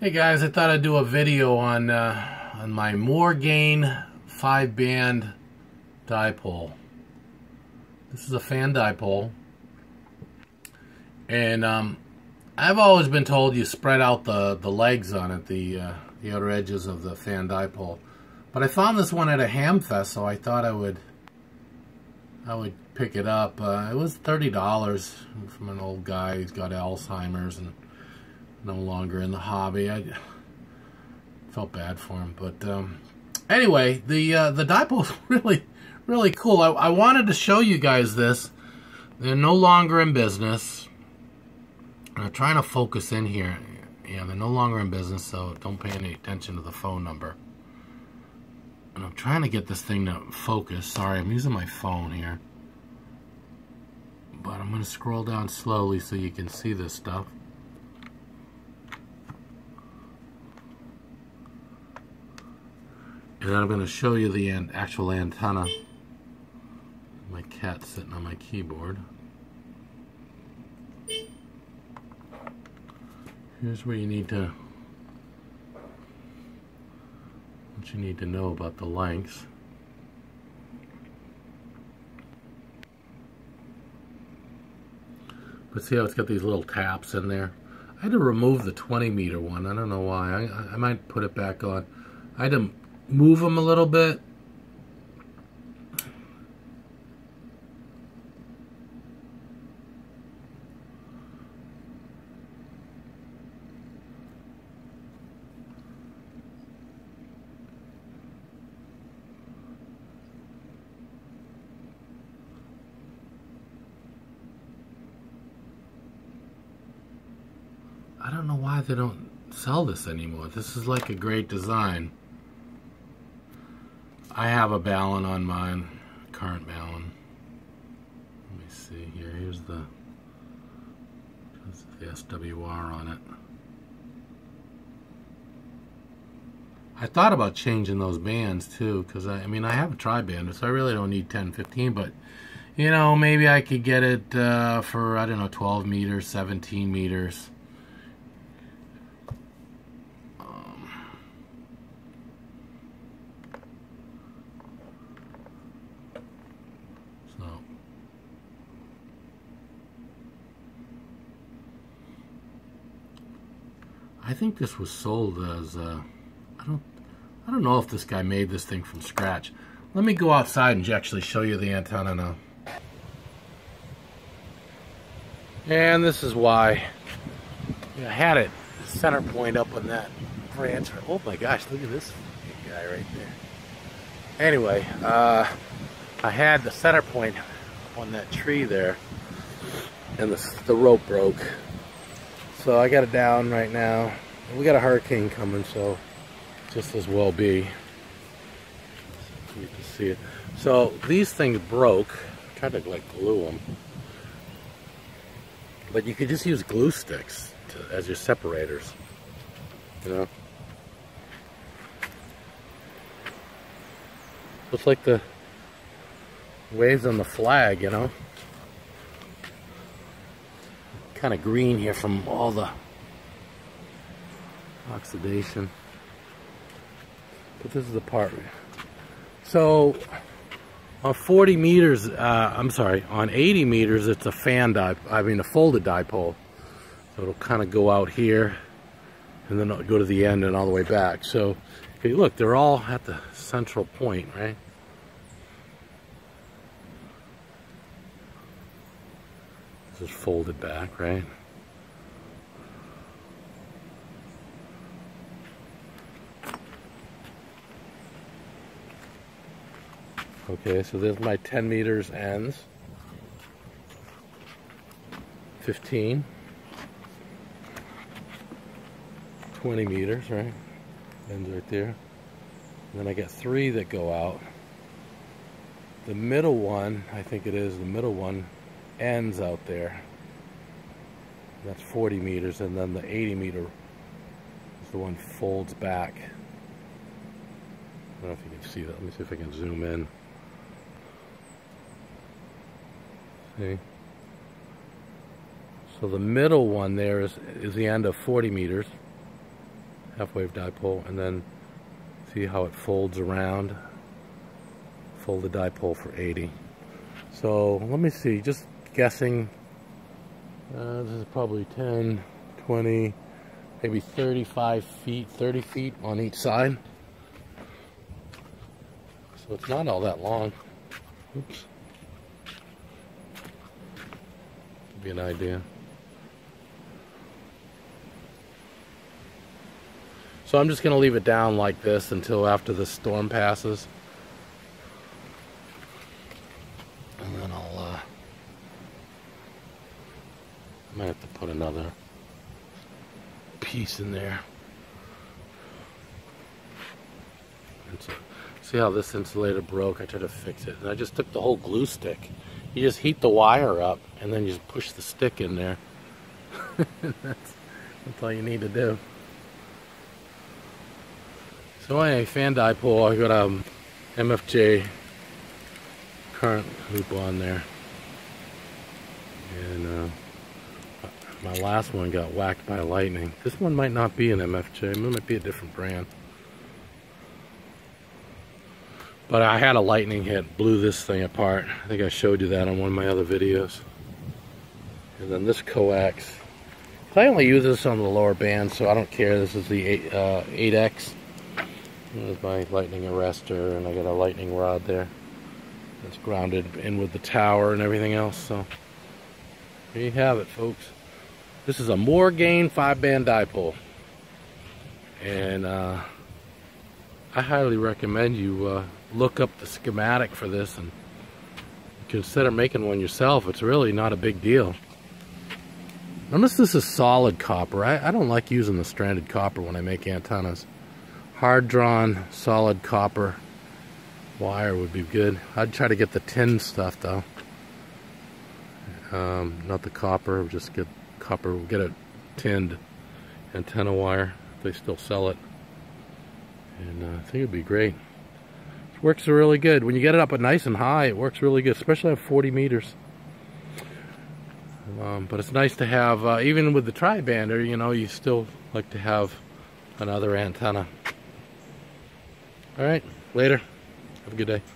Hey guys, I thought I'd do a video on uh, on my Moregain five band dipole. This is a fan dipole, and um, I've always been told you spread out the the legs on it, the uh, the outer edges of the fan dipole. But I found this one at a Hamfest, so I thought I would I would pick it up. Uh, it was thirty dollars from an old guy who's got Alzheimer's and no longer in the hobby. I felt bad for him, but um, anyway, the uh, the dipole's really really cool. I, I wanted to show you guys this. They're no longer in business. I'm trying to focus in here. Yeah, they're no longer in business, so don't pay any attention to the phone number. And I'm trying to get this thing to focus. Sorry, I'm using my phone here. But I'm going to scroll down slowly so you can see this stuff. And I'm going to show you the actual antenna. My cat sitting on my keyboard. Here's where you need to what you need to know about the lengths. But see how it's got these little taps in there? I had to remove the 20 meter one. I don't know why. I, I might put it back on. I had to move them a little bit. I don't know why they don't sell this anymore. This is like a great design. I have a Balun on mine, current Balun. Let me see here. Here's the, the SWR on it. I thought about changing those bands too, because I, I, mean I have a tri-band, so I really don't need 10, 15, but you know maybe I could get it uh, for I don't know 12 meters, 17 meters. I think this was sold as uh, I don't I don't know if this guy made this thing from scratch. Let me go outside and actually show you the antenna now. And this is why I had it center point up on that branch. Oh my gosh, look at this guy right there. Anyway, uh, I had the center point on that tree there and the, the rope broke. So I got it down right now. We got a hurricane coming, so just as well be. You can see it. So these things broke. I tried to like glue them. But you could just use glue sticks to, as your separators. You know? Looks like the waves on the flag, you know? Kind of green here from all the oxidation. But this is the part. So on 40 meters, uh, I'm sorry, on 80 meters, it's a fan dipole, I mean a folded dipole. So it'll kind of go out here and then go to the end and all the way back. So hey, look, they're all at the central point, right? Folded back, right? Okay, so there's my 10 meters ends. 15. 20 meters, right? Ends right there. And then I got three that go out. The middle one, I think it is, the middle one ends out there. That's 40 meters, and then the 80 meter is the one folds back. I don't know if you can see that. Let me see if I can zoom in. See? So the middle one there is, is the end of 40 meters. half wave dipole, and then see how it folds around. Fold the dipole for 80. So let me see, just guessing, uh, this is probably 10, 20, maybe 35 feet, 30 feet on each side. So it's not all that long. Oops. Be an idea. So I'm just going to leave it down like this until after the storm passes. And then I'll, uh, I might have to put another piece in there. So, see how this insulator broke? I tried to fix it. And I just took the whole glue stick. You just heat the wire up and then you just push the stick in there. that's, that's all you need to do. So anyway, fan dipole, I got a um, MFJ current loop on there. And uh, my last one got whacked by lightning. This one might not be an MFJ, it might be a different brand. But I had a lightning hit, blew this thing apart. I think I showed you that on one of my other videos. And then this coax. I only use this on the lower band, so I don't care. This is the 8, uh, 8X. There's my lightning arrestor, and I got a lightning rod there. It's grounded in with the tower and everything else. So there you have it, folks. This is a Moregain five-band dipole, and uh, I highly recommend you uh, look up the schematic for this and consider making one yourself. It's really not a big deal. Unless this is solid copper. I, I don't like using the stranded copper when I make antennas hard drawn solid copper wire would be good. I'd try to get the tin stuff though. Um, not the copper, just get copper, we'll get a tinned antenna wire they still sell it. And uh, I think it'd be great. It works really good. When you get it up nice and high, it works really good, especially at 40 meters. Um, but it's nice to have, uh, even with the tri-bander, you know, you still like to have another antenna. All right, later. Have a good day.